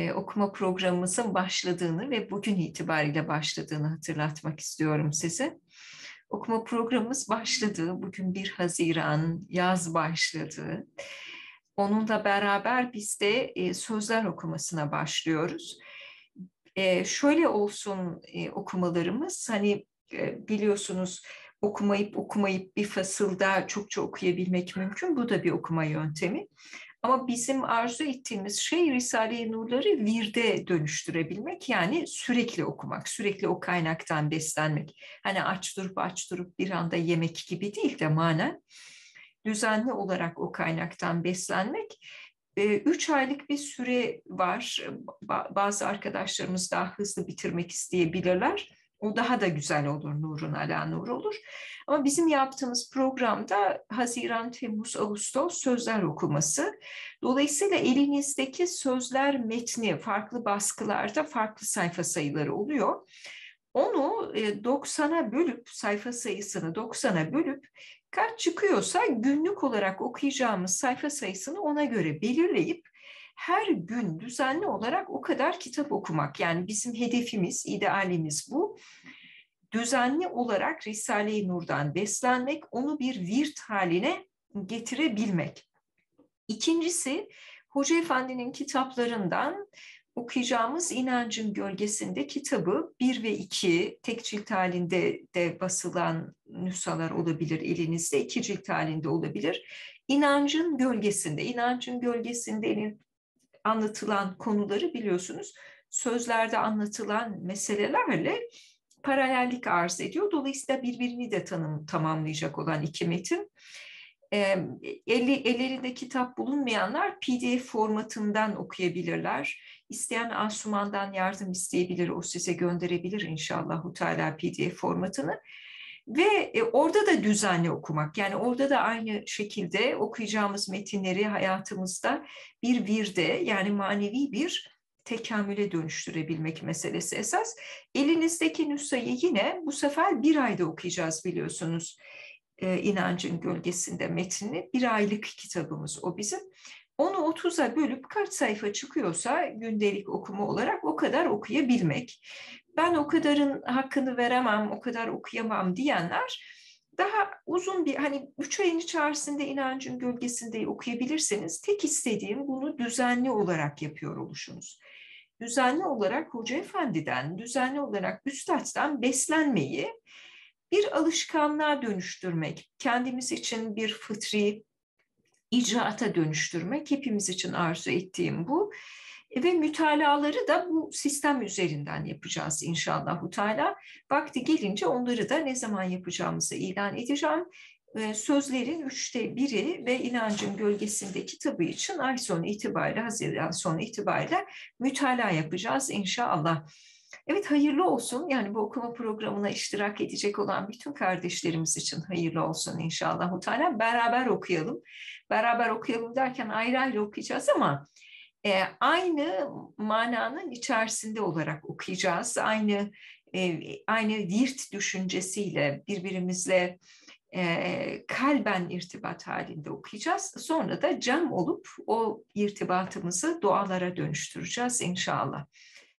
e, okuma programımızın başladığını ve bugün itibariyle başladığını hatırlatmak istiyorum size. Okuma programımız başladı. Bugün 1 Haziran, yaz başladı. Onunla beraber biz de e, sözler okumasına başlıyoruz. E, şöyle olsun e, okumalarımız, hani e, biliyorsunuz okumayıp okumayıp bir fasılda çokça okuyabilmek mümkün. Bu da bir okuma yöntemi. Ama bizim arzu ettiğimiz şey Risale-i Nur'ları virde dönüştürebilmek. Yani sürekli okumak, sürekli o kaynaktan beslenmek. Hani aç durup aç durup bir anda yemek gibi değil de manen. Düzenli olarak o kaynaktan beslenmek. Ee, üç aylık bir süre var. Bazı arkadaşlarımız daha hızlı bitirmek isteyebilirler. O daha da güzel olur, nurun ala nur olur. Ama bizim yaptığımız programda Haziran, Temmuz, Ağustos sözler okuması. Dolayısıyla elinizdeki sözler metni farklı baskılarda farklı sayfa sayıları oluyor. Onu 90'a e, bölüp, sayfa sayısını 90'a bölüp kaç çıkıyorsa günlük olarak okuyacağımız sayfa sayısını ona göre belirleyip her gün düzenli olarak o kadar kitap okumak. Yani bizim hedefimiz, idealimiz bu. Düzenli olarak Risale-i Nur'dan beslenmek, onu bir virt haline getirebilmek. İkincisi, Hoca Efendi'nin kitaplarından okuyacağımız İnancın Gölgesinde kitabı 1 ve 2 tek cilt halinde de basılan nüshalar olabilir elinizde, iki cilt halinde olabilir. İnancın Gölgesinde, İnancın Gölgesinde anlatılan konuları biliyorsunuz sözlerde anlatılan meselelerle paralellik arz ediyor. Dolayısıyla birbirini de tanım, tamamlayacak olan iki metin. E, eli, ellerinde kitap bulunmayanlar PDF formatından okuyabilirler. İsteyen Asuman'dan yardım isteyebilir, o size gönderebilir inşallah Teala PDF formatını. Ve e, orada da düzenli okumak, yani orada da aynı şekilde okuyacağımız metinleri hayatımızda bir virde yani manevi bir tekamüle dönüştürebilmek meselesi esas. Elinizdeki nüshayı yine bu sefer bir ayda okuyacağız biliyorsunuz. Ee, inancın gölgesinde metni bir aylık kitabımız o bizim. Onu 30'a bölüp kaç sayfa çıkıyorsa gündelik okuma olarak o kadar okuyabilmek. Ben o kadarın hakkını veremem, o kadar okuyamam diyenler daha uzun bir hani üç ayın içerisinde inancın gölgesinde okuyabilirseniz tek istediğim bunu düzenli olarak yapıyor oluşunuz. Düzenli olarak Hoca Efendi'den, düzenli olarak Üstad'dan beslenmeyi bir alışkanlığa dönüştürmek, kendimiz için bir fıtri icraata dönüştürmek hepimiz için arzu ettiğim bu. Ve mütalaları da bu sistem üzerinden yapacağız inşallah. Teala. Vakti gelince onları da ne zaman yapacağımızı ilan edeceğim. Ee, sözlerin üçte biri ve inancın gölgesinde kitabı için ay sonu itibariyle, Haziran sonu itibariyle mütalaa yapacağız inşallah. Evet hayırlı olsun. Yani bu okuma programına iştirak edecek olan bütün kardeşlerimiz için hayırlı olsun inşallah. Teala beraber okuyalım. Beraber okuyalım derken ayrı ayrı okuyacağız ama e, aynı mananın içerisinde olarak okuyacağız. Aynı e, aynı virt düşüncesiyle birbirimizle e, kalben irtibat halinde okuyacağız. Sonra da cam olup o irtibatımızı dualara dönüştüreceğiz inşallah.